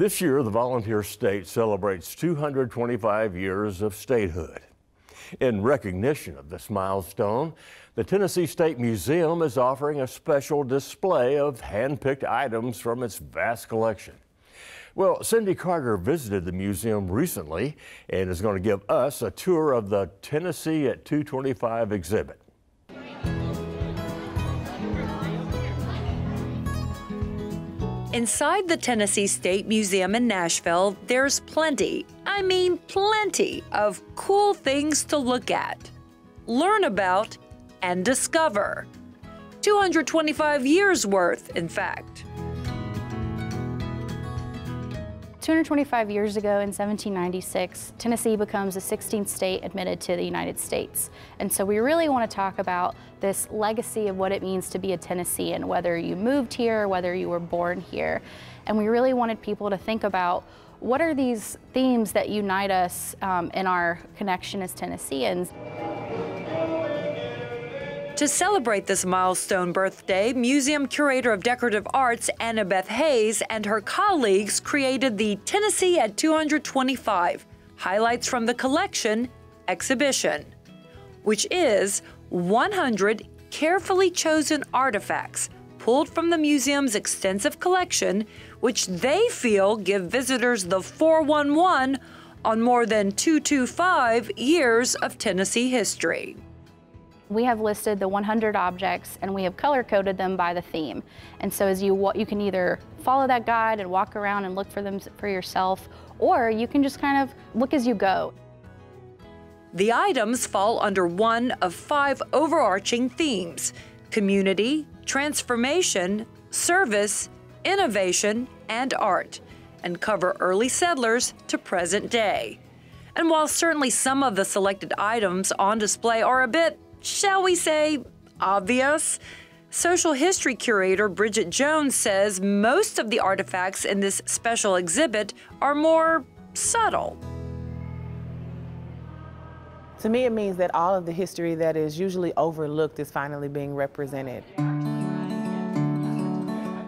This year, the volunteer state celebrates 225 years of statehood. In recognition of this milestone, the Tennessee State Museum is offering a special display of hand-picked items from its vast collection. Well, Cindy Carter visited the museum recently and is going to give us a tour of the Tennessee at 225 exhibit. Inside the Tennessee State Museum in Nashville, there's plenty, I mean plenty, of cool things to look at, learn about, and discover. 225 years worth, in fact. 225 years ago in 1796, Tennessee becomes the 16th state admitted to the United States. And so we really want to talk about this legacy of what it means to be a Tennessean, whether you moved here, whether you were born here. And we really wanted people to think about what are these themes that unite us um, in our connection as Tennesseans. To celebrate this milestone birthday, Museum Curator of Decorative Arts Annabeth Hayes and her colleagues created the Tennessee at 225 Highlights from the Collection exhibition, which is 100 carefully chosen artifacts pulled from the museum's extensive collection, which they feel give visitors the 411 on more than 225 years of Tennessee history. We have listed the 100 objects and we have color coded them by the theme. And so as you you can either follow that guide and walk around and look for them for yourself, or you can just kind of look as you go. The items fall under one of five overarching themes community, transformation, service, innovation, and art, and cover early settlers to present day. And while certainly some of the selected items on display are a bit shall we say, obvious. Social history curator Bridget Jones says most of the artifacts in this special exhibit are more subtle. To me, it means that all of the history that is usually overlooked is finally being represented.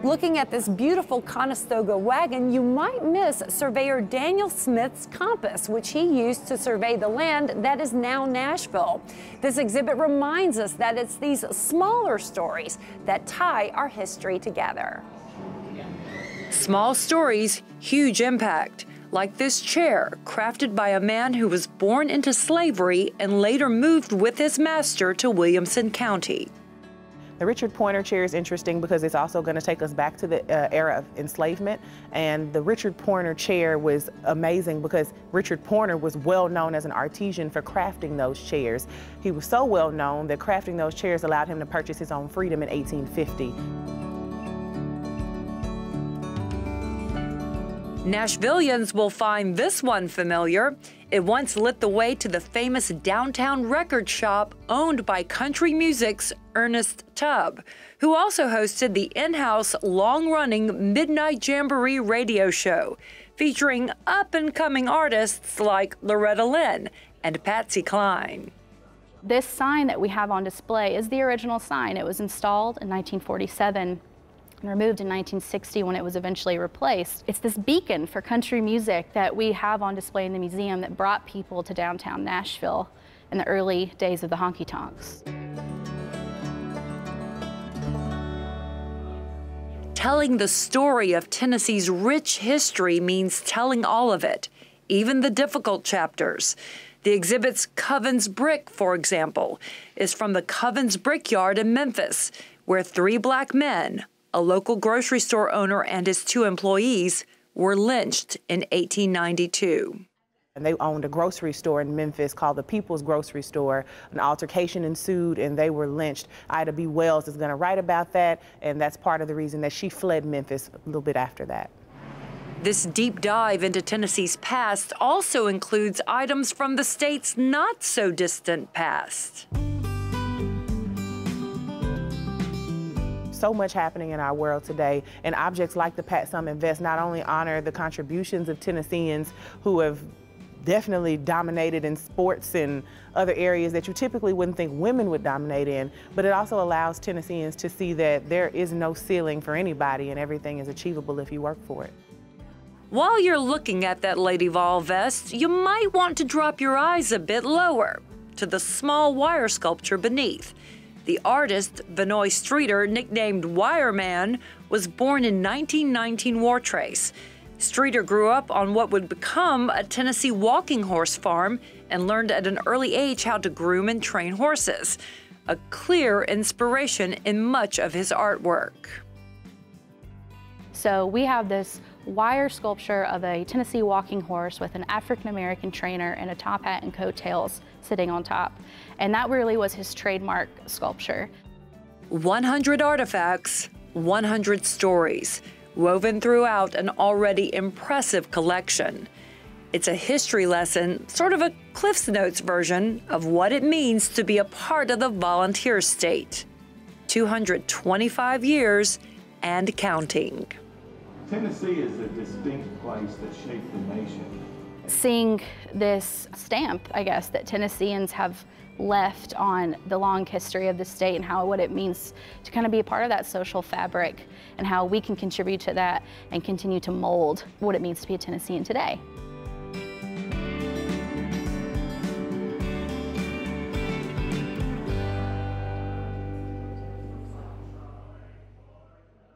Looking at this beautiful Conestoga wagon, you might miss surveyor Daniel Smith's compass, which he used to survey the land that is now Nashville. This exhibit reminds us that it's these smaller stories that tie our history together. Small stories, huge impact. Like this chair, crafted by a man who was born into slavery and later moved with his master to Williamson County. The Richard Poynter chair is interesting because it's also going to take us back to the uh, era of enslavement. And the Richard Poynter chair was amazing because Richard Poynter was well known as an artisan for crafting those chairs. He was so well known that crafting those chairs allowed him to purchase his own freedom in 1850. Nashvillians will find this one familiar. It once lit the way to the famous downtown record shop owned by country music's Ernest Tubb, who also hosted the in house long running Midnight Jamboree radio show, featuring up and coming artists like Loretta Lynn and Patsy Cline. This sign that we have on display is the original sign. It was installed in 1947 removed in 1960 when it was eventually replaced. It's this beacon for country music that we have on display in the museum that brought people to downtown Nashville in the early days of the honky tonks. Telling the story of Tennessee's rich history means telling all of it, even the difficult chapters. The exhibit's Covens Brick, for example, is from the Covens Brickyard in Memphis, where three black men, a local grocery store owner and his two employees were lynched in 1892. And they owned a grocery store in Memphis called the People's Grocery Store. An altercation ensued and they were lynched. Ida B. Wells is going to write about that, and that's part of the reason that she fled Memphis a little bit after that. This deep dive into Tennessee's past also includes items from the state's not so distant past. So much happening in our world today, and objects like the Pat Summitt vest not only honor the contributions of Tennesseans who have definitely dominated in sports and other areas that you typically wouldn't think women would dominate in, but it also allows Tennesseans to see that there is no ceiling for anybody and everything is achievable if you work for it. While you're looking at that Lady Vol vest, you might want to drop your eyes a bit lower to the small wire sculpture beneath. The artist, Vannoy Streeter, nicknamed Wireman, was born in 1919 Wartrace. Streeter grew up on what would become a Tennessee walking horse farm and learned at an early age how to groom and train horses, a clear inspiration in much of his artwork. So we have this wire sculpture of a Tennessee walking horse with an African American trainer and a top hat and coattails sitting on top. And that really was his trademark sculpture. 100 artifacts, 100 stories, woven throughout an already impressive collection. It's a history lesson, sort of a Cliff's Notes version of what it means to be a part of the volunteer state. 225 years and counting. Tennessee is a distinct place that shaped the nation. Seeing this stamp, I guess, that Tennesseans have left on the long history of the state and how what it means to kind of be a part of that social fabric and how we can contribute to that and continue to mold what it means to be a Tennessean today.